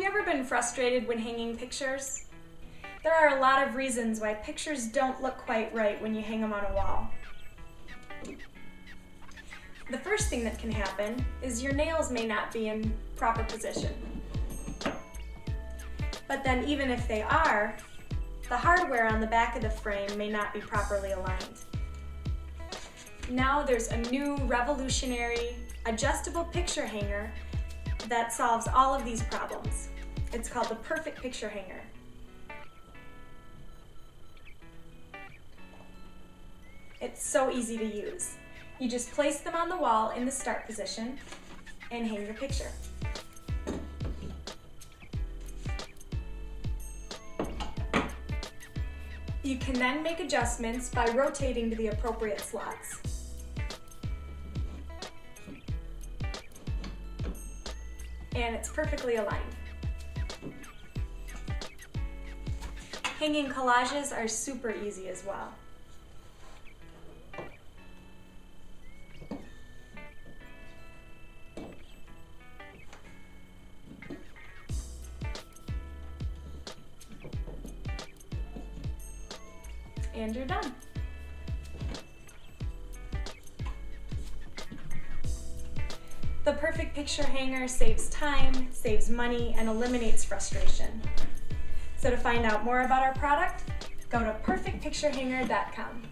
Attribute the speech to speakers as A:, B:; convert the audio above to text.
A: you ever been frustrated when hanging pictures? There are a lot of reasons why pictures don't look quite right when you hang them on a wall. The first thing that can happen is your nails may not be in proper position. But then even if they are, the hardware on the back of the frame may not be properly aligned. Now there's a new revolutionary adjustable picture hanger that solves all of these problems. It's called the Perfect Picture Hanger. It's so easy to use. You just place them on the wall in the start position and hang your picture. You can then make adjustments by rotating to the appropriate slots. And it's perfectly aligned. Hanging collages are super easy as well. and you're done. The Perfect Picture Hanger saves time, saves money, and eliminates frustration. So to find out more about our product, go to perfectpicturehanger.com.